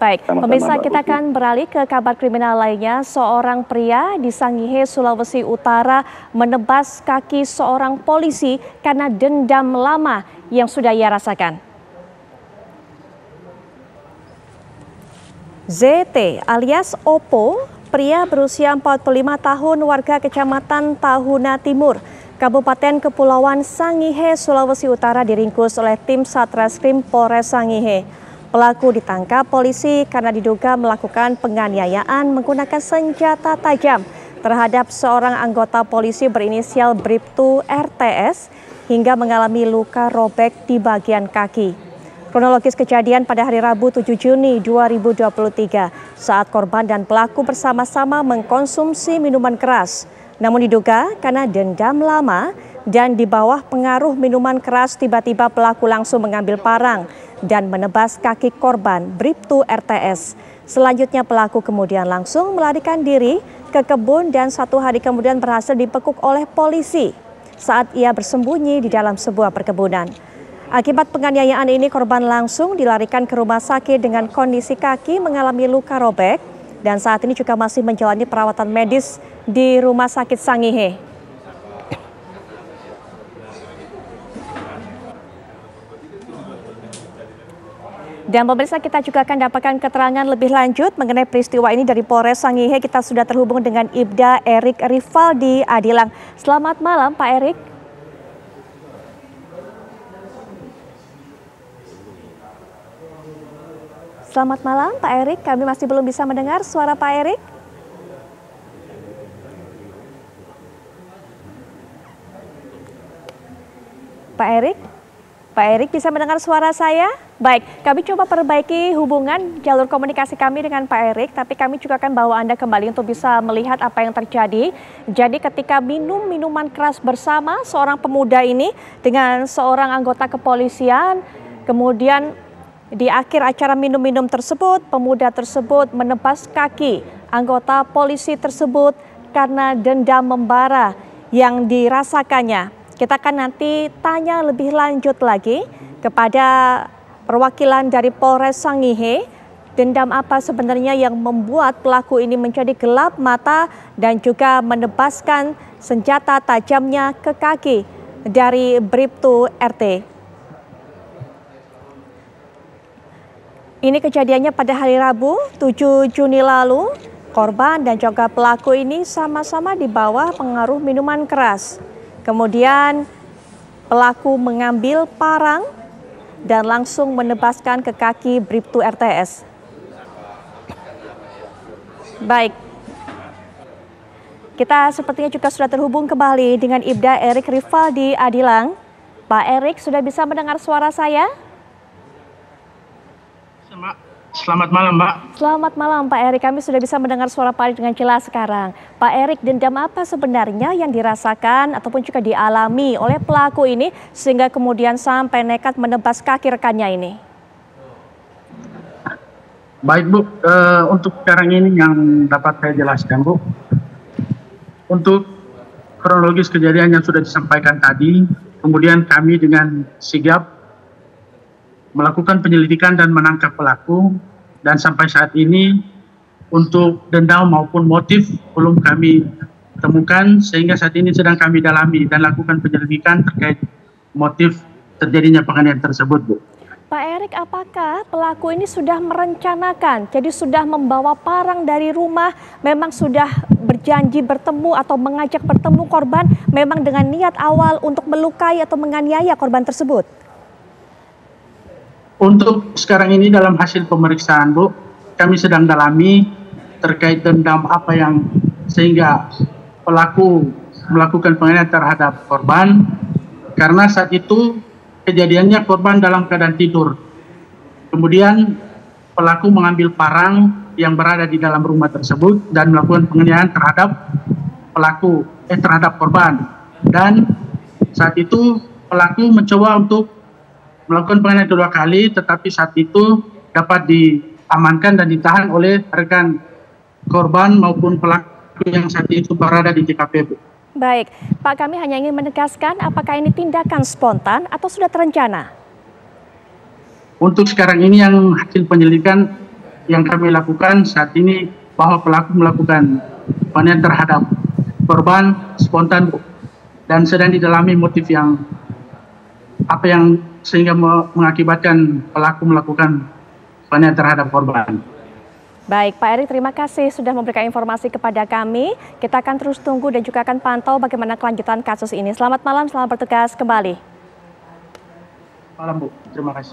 Baik, pemirsa kita akan beralih ke kabar kriminal lainnya. Seorang pria di Sangihe, Sulawesi Utara menebas kaki seorang polisi karena dendam lama yang sudah ia rasakan. ZT alias Opo, pria berusia 45 tahun warga Kecamatan Tahuna Timur, Kabupaten Kepulauan Sangihe, Sulawesi Utara diringkus oleh tim Satreskrim Polres Sangihe. Pelaku ditangkap polisi karena diduga melakukan penganiayaan menggunakan senjata tajam terhadap seorang anggota polisi berinisial Bribtu RTS hingga mengalami luka robek di bagian kaki. Kronologis kejadian pada hari Rabu 7 Juni 2023 saat korban dan pelaku bersama-sama mengkonsumsi minuman keras. Namun diduga karena dendam lama dan di bawah pengaruh minuman keras tiba-tiba pelaku langsung mengambil parang dan menebas kaki korban Bribtu RTS. Selanjutnya pelaku kemudian langsung melarikan diri ke kebun dan satu hari kemudian berhasil dipekuk oleh polisi saat ia bersembunyi di dalam sebuah perkebunan. Akibat penganiayaan ini korban langsung dilarikan ke rumah sakit dengan kondisi kaki mengalami luka robek dan saat ini juga masih menjalani perawatan medis di Rumah Sakit Sangihe. Dan pemirsa kita juga akan dapatkan keterangan lebih lanjut mengenai peristiwa ini dari Polres Sangihe. Kita sudah terhubung dengan Ibda Erik Rivaldi Adilang. Selamat malam Pak Erik. Selamat malam Pak Erik, kami masih belum bisa mendengar suara Pak Erik. Pak Erik, Pak Erik bisa mendengar suara saya? Baik, kami coba perbaiki hubungan jalur komunikasi kami dengan Pak Erik, tapi kami juga akan bawa Anda kembali untuk bisa melihat apa yang terjadi. Jadi ketika minum minuman keras bersama seorang pemuda ini dengan seorang anggota kepolisian, kemudian di akhir acara minum-minum tersebut, pemuda tersebut menebas kaki anggota polisi tersebut karena dendam membara yang dirasakannya. Kita akan nanti tanya lebih lanjut lagi kepada perwakilan dari Polres Sangihe. Dendam apa sebenarnya yang membuat pelaku ini menjadi gelap mata dan juga menebaskan senjata tajamnya ke kaki dari Bribtu RT. Ini kejadiannya pada hari Rabu 7 Juni lalu. Korban dan juga pelaku ini sama-sama di bawah pengaruh minuman keras. Kemudian pelaku mengambil parang dan langsung menebaskan ke kaki Bribtu RTS. Baik, kita sepertinya juga sudah terhubung kembali dengan Ibda Erik Rivaldi Adilang. Pak Erik sudah bisa mendengar suara saya? Selamat malam, Mbak. Selamat malam, Pak Erik. Kami sudah bisa mendengar suara Pak Erik dengan jelas sekarang. Pak Erik, dendam apa sebenarnya yang dirasakan ataupun juga dialami oleh pelaku ini sehingga kemudian sampai nekat menebas kaki rekannya ini? Baik, Bu. Uh, untuk sekarang ini yang dapat saya jelaskan, Bu. Untuk kronologis kejadian yang sudah disampaikan tadi, kemudian kami dengan sigap melakukan penyelidikan dan menangkap pelaku dan sampai saat ini untuk dendam maupun motif belum kami temukan sehingga saat ini sedang kami dalami dan lakukan penyelidikan terkait motif terjadinya penganiayaan tersebut Bu. Pak Erik, apakah pelaku ini sudah merencanakan, jadi sudah membawa parang dari rumah, memang sudah berjanji bertemu atau mengajak bertemu korban, memang dengan niat awal untuk melukai atau menganiaya korban tersebut? Untuk sekarang ini dalam hasil pemeriksaan Bu, kami sedang dalami terkait dendam apa yang sehingga pelaku melakukan penganiayaan terhadap korban karena saat itu kejadiannya korban dalam keadaan tidur. Kemudian pelaku mengambil parang yang berada di dalam rumah tersebut dan melakukan penganiayaan terhadap pelaku eh terhadap korban dan saat itu pelaku mencoba untuk melakukan penganiayaan kedua kali, tetapi saat itu dapat diamankan dan ditahan oleh rekan korban maupun pelaku yang saat itu berada di TKP. Baik, Pak kami hanya ingin menegaskan apakah ini tindakan spontan atau sudah terencana? Untuk sekarang ini yang hasil penyelidikan yang kami lakukan saat ini bahwa pelaku melakukan penganiayaan terhadap korban spontan Bu dan sedang didalami motif yang apa yang sehingga mengakibatkan pelaku melakukan penganiayaan terhadap korban. Baik, Pak Erik, terima kasih sudah memberikan informasi kepada kami. Kita akan terus tunggu dan juga akan pantau bagaimana kelanjutan kasus ini. Selamat malam, selamat bertugas kembali. Malam, Bu. Terima kasih.